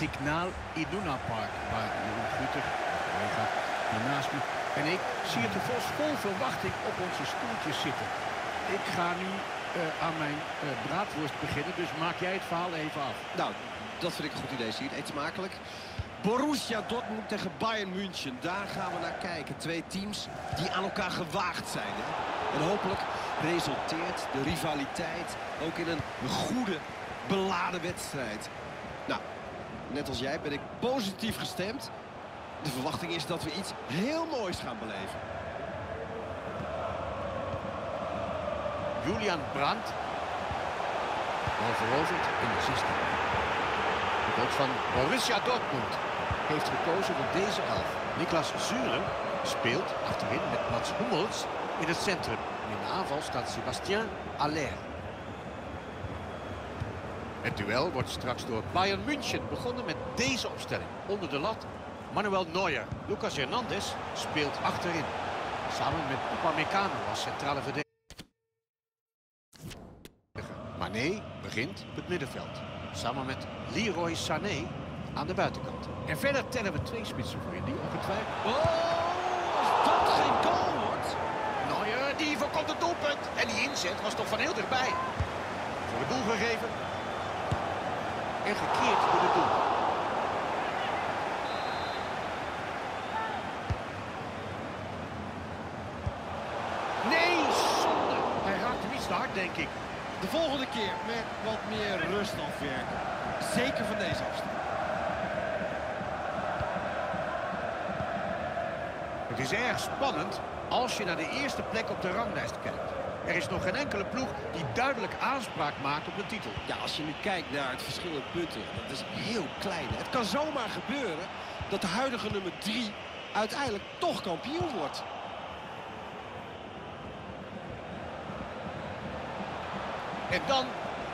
Signaal Iduna Park. Waar Jeroen Guter, collega naast me, en ik zie het er vol, verwachting op onze stoeltjes zitten. Ik ga nu eh, aan mijn eh, braadworst beginnen, dus maak jij het verhaal even af. Nou, dat vind ik een goed idee, Siert. Eet smakelijk. Borussia Dortmund tegen Bayern München. Daar gaan we naar kijken. Twee teams die aan elkaar gewaagd zijn. Hè? En hopelijk resulteert de rivaliteit ook in een goede, beladen wedstrijd. Net als jij ben ik positief gestemd. De verwachting is dat we iets heel moois gaan beleven. Julian Brandt. Bal veroverd in de 16. De coach van Borussia Dortmund heeft gekozen voor deze elf. Niklas Zuren speelt achterin met Mats Hummels in het centrum. En in de aanval staat Sébastien Aller. Het duel wordt straks door Bayern München begonnen met deze opstelling. Onder de lat Manuel Neuer. Lucas Hernandez speelt achterin. Samen met Upamecano als centrale verdediger. Mané begint het middenveld. Samen met Leroy Sané aan de buitenkant. En verder tellen we twee spitsen voor in die ongetwijfeld. Oh, als dat geen goal wordt. Neuer, die voorkomt het doelpunt. En die inzet was toch van heel dichtbij. Voor het doel gegeven. En gekeerd door de doel. Nee, zonde. Hij raakt hem iets te hard, denk ik. De volgende keer met wat meer rust afwerken. Zeker van deze afstand. Het is erg spannend als je naar de eerste plek op de ranglijst kijkt. Er is nog geen enkele ploeg die duidelijk aanspraak maakt op de titel. Ja, als je nu kijkt naar het verschil in punten, dat is heel klein. Het kan zomaar gebeuren dat de huidige nummer 3 uiteindelijk toch kampioen wordt. En dan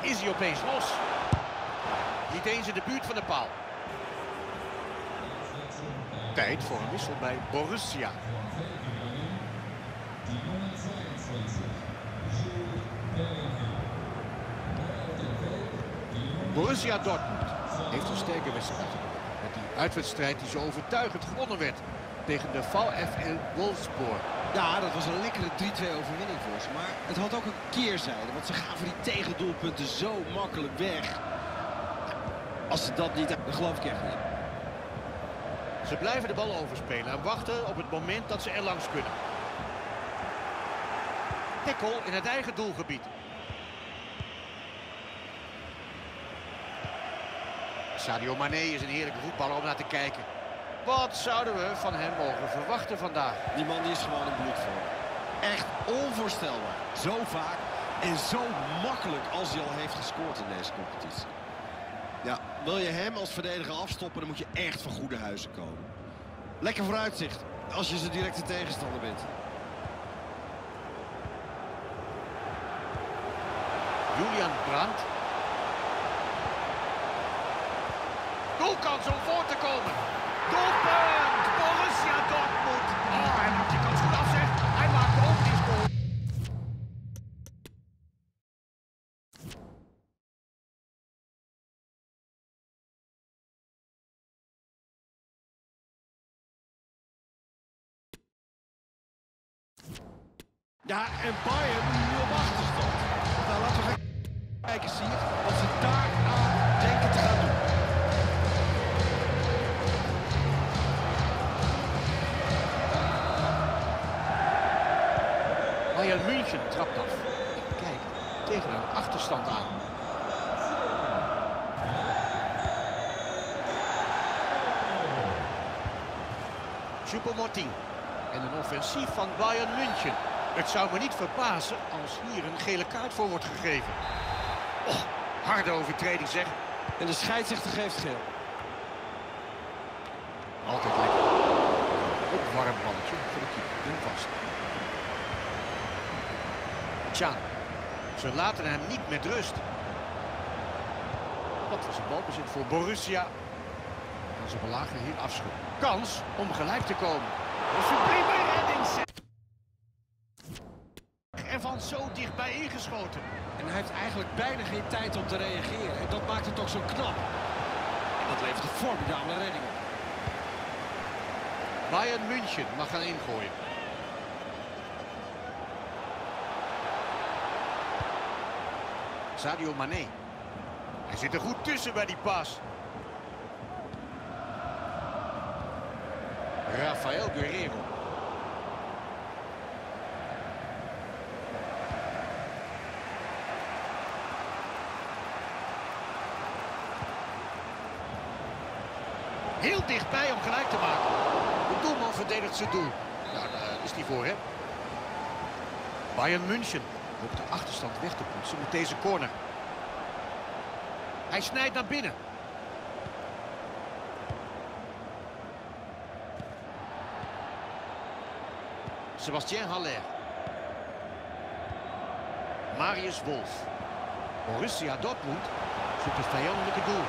is hij opeens los. Niet eens in de buurt van de paal. Tijd voor een wissel bij Borussia. Borussia Dortmund heeft een sterke wedstrijd. Met die uitwedstrijd die zo overtuigend gewonnen werd tegen de VfL Wolfsburg. Ja, dat was een lekkere 3-2 overwinning voor ze. Maar het had ook een keerzijde, want ze gaven die tegendoelpunten zo makkelijk weg. Als ze dat niet hebben, geloof ik echt niet. Ze blijven de bal overspelen en wachten op het moment dat ze er langs kunnen. Tackle in het eigen doelgebied. Sadio Mane is een heerlijke voetballer om naar te kijken. Wat zouden we van hem mogen verwachten vandaag? Die man die is gewoon een bloedvorm. Echt onvoorstelbaar. Zo vaak en zo makkelijk als hij al heeft gescoord in deze competitie. Ja, wil je hem als verdediger afstoppen, dan moet je echt van goede huizen komen. Lekker vooruitzicht als je zijn directe tegenstander bent. Julian Brandt. Doelkans om voor te komen. Doelpunt! Borussia Dortmund. Oh, hij maakt die kans goed af, zeg. Hij maakt de openingsgoal. Ja, en Bayern München trapt af. Kijk, tegen een achterstand aan. Choupo-Moting. En een offensief van Bayern München. Het zou me niet verbazen als hier een gele kaart voor wordt gegeven. Oh, harde overtreding zeg. En de scheidsrechter geeft geel. Altijd lekker. Balletje voor de keeper. Vast. Tja, ze laten hem niet met rust. Dat was een balbezit voor Borussia. En ze belagen hier afschop. Kans om gelijk te komen. Een sublieme redding. En van zo dichtbij ingeschoten. En hij heeft eigenlijk bijna geen tijd om te reageren. En dat maakt het ook zo knap. dat levert een formidabele redding op. Bayern München mag gaan ingooien. Sadio Mane. Hij zit er goed tussen bij die pas. Rafael Guerrero. Heel dichtbij om gelijk te maken. De doelman verdedigt zijn doel. Daar is die voor, hè? Bayern München hoopt de achterstand weg te poetsen met deze corner. Hij snijdt naar binnen. Sebastien Haller. Marius Wolf. Borussia Dortmund zoekt het vijandelijke doel.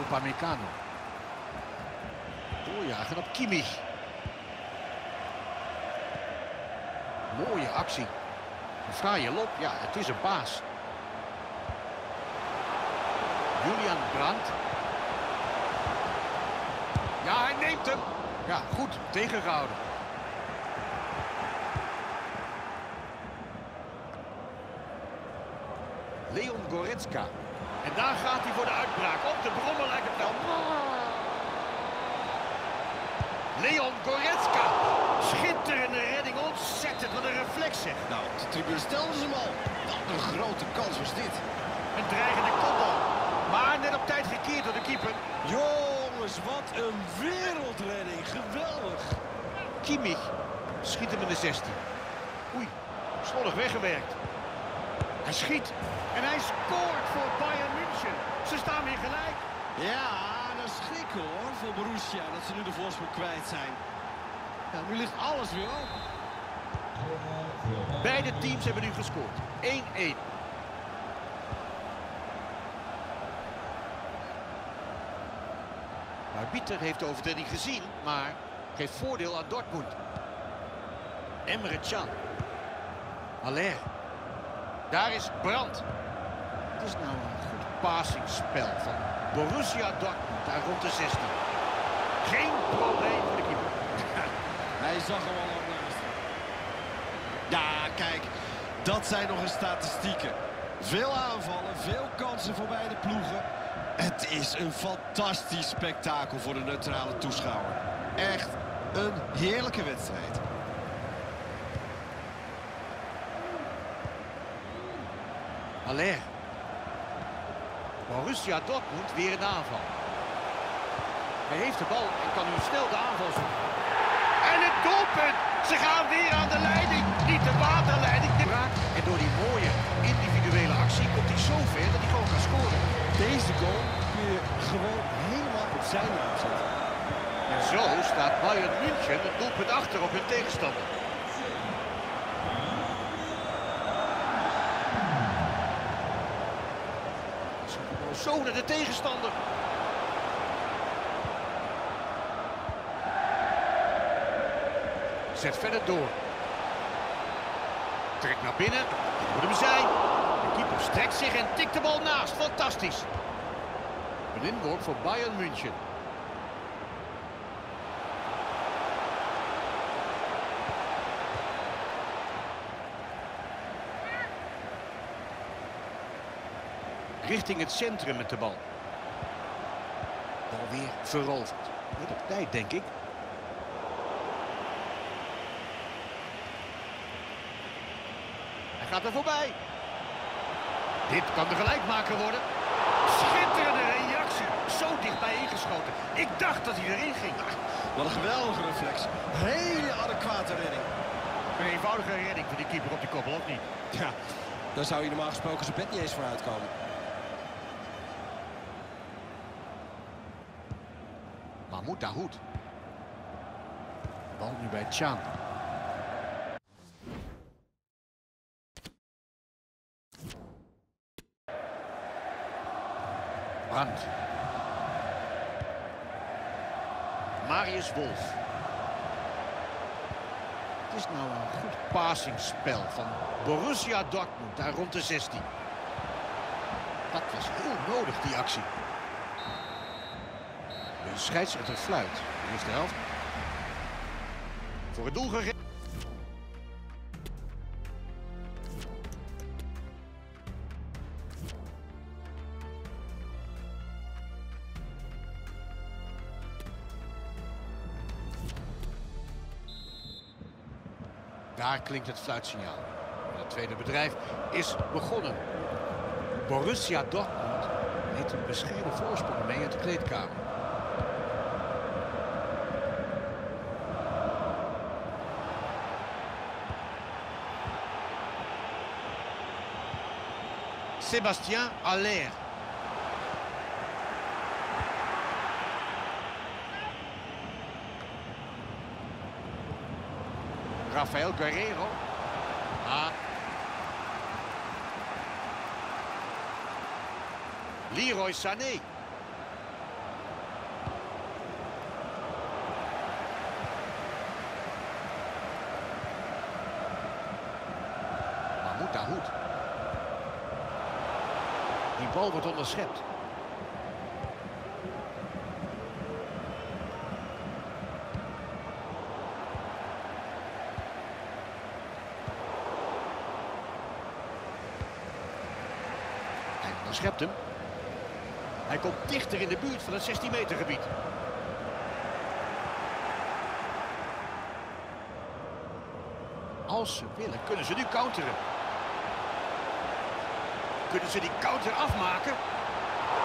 Upamecano. Doorjagen op Kimmich. Mooie actie. Een fraaie lop. Ja, het is een baas. Julian Brandt. Ja, hij neemt hem. Ja, goed tegengehouden. Leon Goretzka. En daar gaat hij voor de uitbraak. Op de brommer lijkt het wel. Leon Goretzka. Schitterende redding. Ontzettend. Wat een reflex zeg. Nou, de tribune stelde ze hem al. Wat een grote kans was dit. Een dreigende kopbal. Maar net op tijd gekeerd door de keeper. Jongens, wat een wereldredding. Geweldig. Kimmich schiet hem in de 16. Oei, slordig weggewerkt. Hij schiet en hij scoort voor Bayern München. Ze staan weer gelijk. Ja, dat is schrikken hoor voor Borussia dat ze nu de voorsprong kwijt zijn. Ja, nu ligt alles weer open. Beide teams hebben nu gescoord. 1-1. De arbiter heeft de overtreding gezien, maar geeft voordeel aan Dortmund. Emre Can. Aller. Daar is Brandt. Het is nou een goed passingspel van Borussia Dortmund daar rond de 16. Geen probleem voor de keeper. Hij zag hem al op naast. Ja, kijk, dat zijn nog eens statistieken. Veel aanvallen, veel kansen voor beide ploegen. Het is een fantastisch spektakel voor de neutrale toeschouwer. Echt een heerlijke wedstrijd. Aller. Borussia Dortmund weer in aanval. Hij heeft de bal en kan nu snel de aanval zoeken. En het doelpunt! Ze gaan weer aan de leiding. Niet de waterleiding. En door die mooie individuele actie komt hij zo ver dat hij gewoon kan scoren. Deze goal kun je gewoon helemaal op zijn naam zetten. En zo staat Bayern München een doelpunt achter op hun tegenstander. Zo naar de tegenstander. Zet verder door. Trekt naar binnen. Moet hem zijn. De keeper strekt zich en tikt de bal naast. Fantastisch. Een inworp voor Bayern München. richting het centrum met de bal. Bal weer veroverd. Net op tijd, denk ik. Gaat er voorbij. Dit kan de gelijkmaker worden. Schitterende reactie. Zo dichtbij ingeschoten. Ik dacht dat hij erin ging. Wat een geweldige reflex. Hele adequate redding. Een eenvoudige redding voor die keeper op die koppel, of niet? Ja, daar zou je normaal gesproken zijn bed niet eens voor uitkomen. Mahmoud Dahoud. Bal nu bij Chan. Marius Wolf. Wat is nou een goed passingspel van Borussia Dortmund daar rond de 16. Dat was heel nodig, die actie. De scheidsrechter fluit. De eerste helft. Voor het doel gericht. Klinkt het fluitsignaal. Het tweede bedrijf is begonnen. Borussia Dortmund neemt een bescheiden voorsprong mee uit de kleedkamer. Sébastien Aller. Rafael Guerrero. Ah. Leroy Sané. Mahmoud Dahoud. Die bal wordt onderschept. Hij onderschept hem. Hij komt in de buurt van het 16 meter gebied. Als ze willen, kunnen ze nu counteren. Kunnen ze die counter afmaken?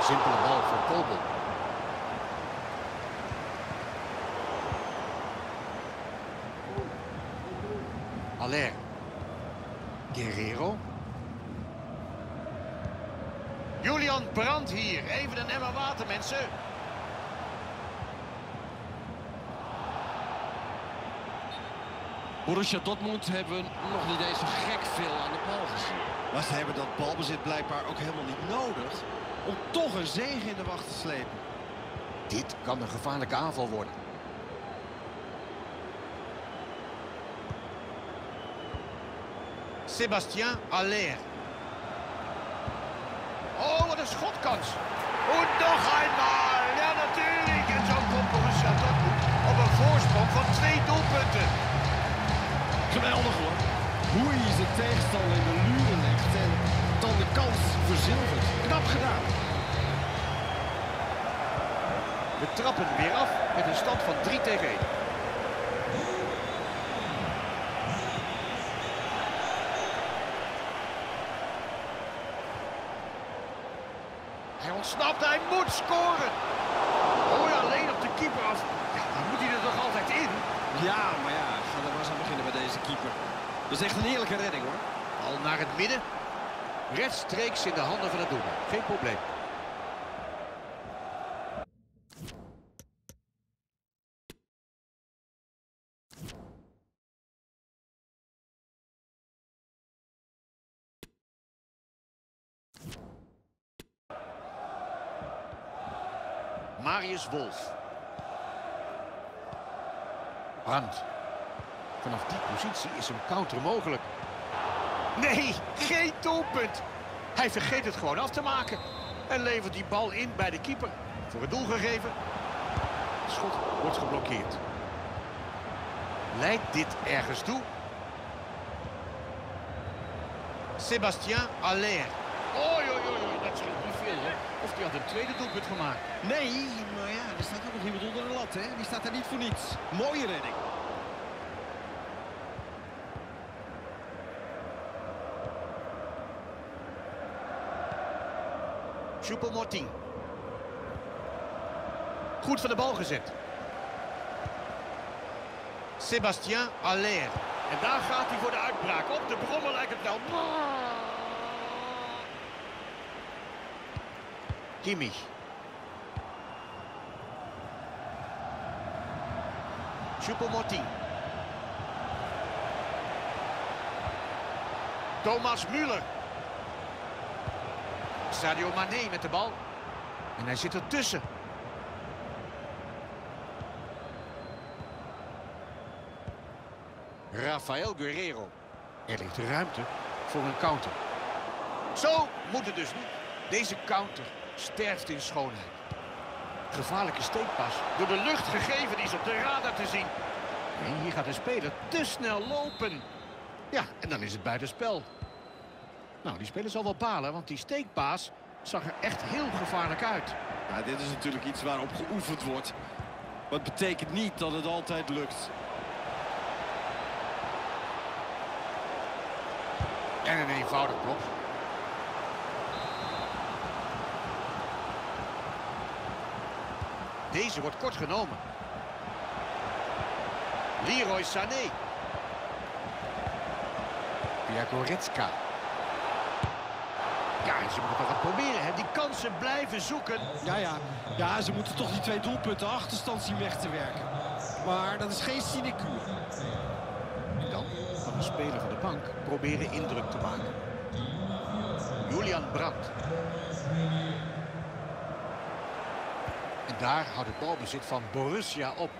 Simpele bal voor Kobel. Aller. Guerrero. Julian Brandt hier. Even een emmer water, mensen. Borussia Dortmund hebben nog niet eens zo gek veel aan de bal gezien. Maar ze hebben dat balbezit blijkbaar ook helemaal niet nodig... om toch een zege in de wacht te slepen. Dit kan een gevaarlijke aanval worden. Sébastien Aller. Schotkans. En nog eenmaal. Ja, natuurlijk. En zo komt Borussia Dortmund op een voorsprong van twee doelpunten. Geweldig hoor. Hoe hij zijn tegenstander in de luren legt en dan de kans verzilvert. Knap gedaan. We trappen weer af met een stand van 3 tegen 1. Hij ontsnapt, hij moet scoren. Oh ja, alleen op de keeper af. Ja, dan moet hij er toch altijd in. Ja, maar ja, ga er maar eens aan beginnen bij deze keeper. Dat is echt een heerlijke redding hoor. Al naar het midden. Rechtstreeks in de handen van het doelman. Geen probleem. Marius Wolf. Brandt. Vanaf die positie is een counter mogelijk. Nee, geen doelpunt. Hij vergeet het gewoon af te maken. En levert die bal in bij de keeper. Voor het doel gegeven. Schot wordt geblokkeerd. Leidt dit ergens toe? Sébastien Aller. Oei, oei, oei, oei, dat scheelt niet veel, hè? Of die had een tweede doelpunt gemaakt. Nee, maar ja, er staat ook nog iemand onder de lat hè. Die staat daar niet voor niets. Mooie redding. Choupo-Moting. Goed van de bal gezet. Sébastien Aller. En daar gaat hij voor de uitbraak. Op de brommer lijkt het wel. Kimmich. Choupo-Moting. Thomas Müller. Sadio Mane met de bal. En hij zit ertussen. Rafael Guerrero. Er ligt ruimte voor een counter. Zo moet het dus niet. Deze counter sterft in schoonheid. Gevaarlijke steekpas. Door de lucht gegeven is op de radar te zien. En hier gaat de speler te snel lopen. Ja, en dan is het buitenspel. Nou, die speler zal wel balen, want die steekpaas zag er echt heel gevaarlijk uit. Ja, dit is natuurlijk iets waarop geoefend wordt. Maar het betekent niet dat het altijd lukt. En een eenvoudig blok. Deze wordt kort genomen. Leroy Sané. Via Goretzka. Ja, ze moeten toch wat proberen, hè? Die kansen blijven zoeken. Ja, ja. Ja, ze moeten toch die twee doelpunten achterstand zien weg te werken. Maar dat is geen sinecure. En dan kan een speler van de bank proberen indruk te maken. Julian Brandt. En daar houdt het balbezit van Borussia op.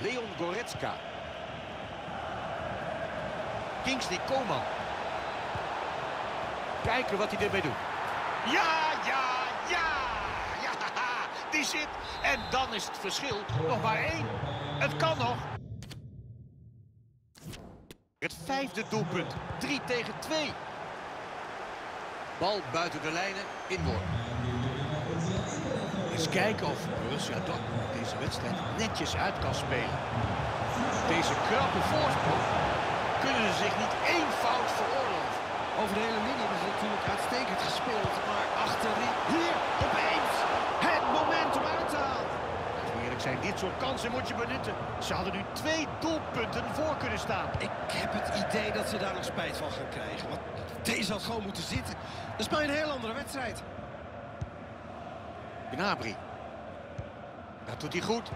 Leon Goretzka. Kingsley Coman. Kijken wat hij ermee doet. Ja, ja, ja! Ja, die zit. En dan is het verschil nog maar één. Het kan nog. Het vijfde doelpunt. 3 tegen 2. Bal buiten de lijnen, inworp. Eens kijken of Borussia Dortmund deze wedstrijd netjes uit kan spelen. Deze krappe voorsprong kunnen ze zich niet één fout veroorloven. Over de hele linie hebben ze natuurlijk uitstekend gespeeld. Maar achterin, hier, opeens, het moment om uit te halen. Eerlijk zijn, dit soort kansen moet je benutten. Ze hadden nu twee doelpunten voor kunnen staan. Ik heb het idee dat ze daar nog spijt van gaan krijgen. Want deze had gewoon moeten zitten. Dat is bij een heel andere wedstrijd. Gnabry. Dat doet hij goed.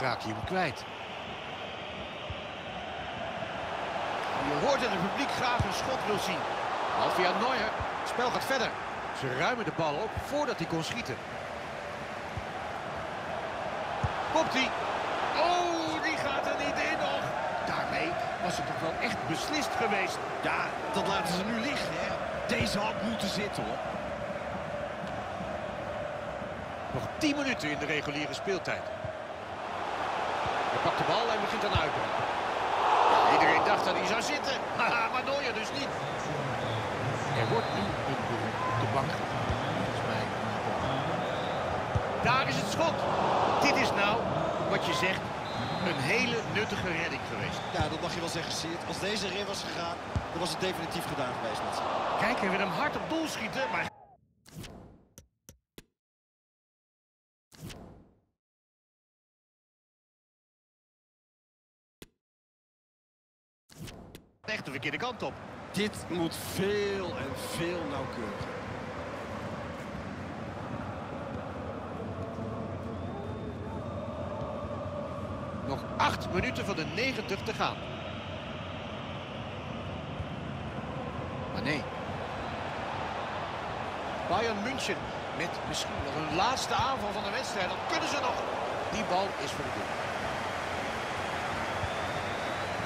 Raak je hem kwijt. Je hoort dat het publiek graag een schot wil zien. Bal via. Het spel gaat verder. Ze ruimen de bal op voordat hij kon schieten. Komt hij. Oh, die gaat er niet in nog. Daarmee was het toch wel echt beslist geweest. Ja, dat laten ze nu liggen, hè. Deze had moeten zitten, hoor. Nog 10 minuten in de reguliere speeltijd. Pakt de bal en begint aan uit. Ja, iedereen dacht dat hij zou zitten. Maar Neuer dus niet. Er wordt nu een beroep op de bank. Volgens mij. Daar is het schot. Dit is nou, wat je zegt, een hele nuttige redding geweest. Ja, dat mag je wel zeggen, Siert. Als deze erin was gegaan, dan was het definitief gedaan geweest met ze. Kijk, hij wil hem hard op doel schieten, maar... Echt de verkeerde kant op. Dit moet veel en veel nauwkeuriger. Nog acht minuten van de 90 te gaan. Maar nee. Bayern München met misschien nog een laatste aanval van de wedstrijd. Dan kunnen ze nog. Die bal is voor de doel.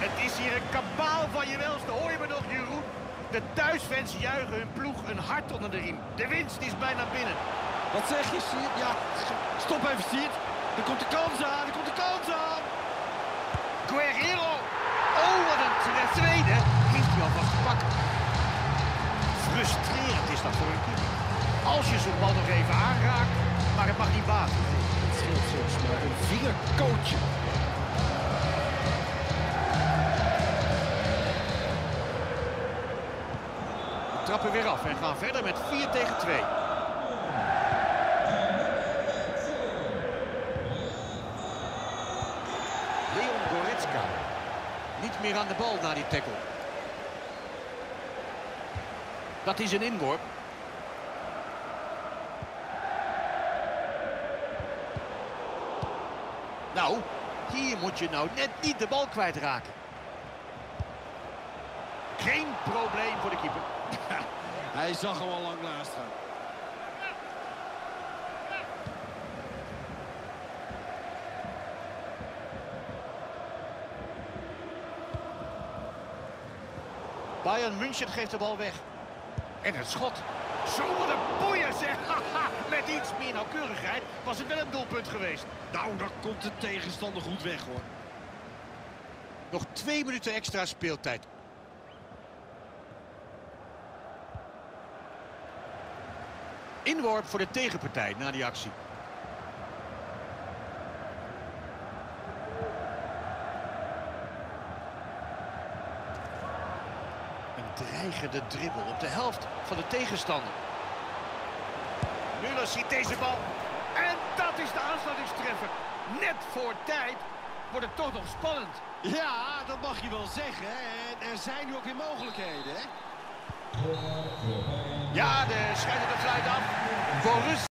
Het is hier een kabaal van je welste. Hoor je me nog, Jeroen? De thuisfans juichen hun ploeg een hart onder de riem. De winst is bijna binnen. Wat zeg je, Siert? Ja, stop even, Siert. Er komt de kans aan, er komt de kans aan. Guerrero. Oh, wat een de tweede. Heeft hij alvast gepakt. Frustrerend is dat voor een keeper. Als je zo'n bal nog even aanraakt, maar het mag niet baten. Het scheelt soms maar een vingerkootje. Trappen weer af en gaan verder met 4 tegen 2. Leon Goretzka. Niet meer aan de bal na die tackle. Dat is een inworp. Nou, Hier moet je nou net niet de bal kwijtraken. Geen probleem voor de keeper. Hij zag hem al lang naast gaan. Bayern München geeft de bal weg. En het schot. Zo wat een boeien zeg. Haha, Met iets meer nauwkeurigheid was het wel een doelpunt geweest. Nou, dan komt de tegenstander goed weg hoor. Nog twee minuten extra speeltijd. Inworp voor de tegenpartij na die actie. Een dreigende dribbel op de helft van de tegenstander. Müller ziet deze bal. En dat is de aansluitingstreffer. Net voor tijd wordt het toch nog spannend. Ja, dat mag je wel zeggen. En er zijn nu ook weer mogelijkheden, hè? Ja, de scheidsrechter fluit af. Borussia.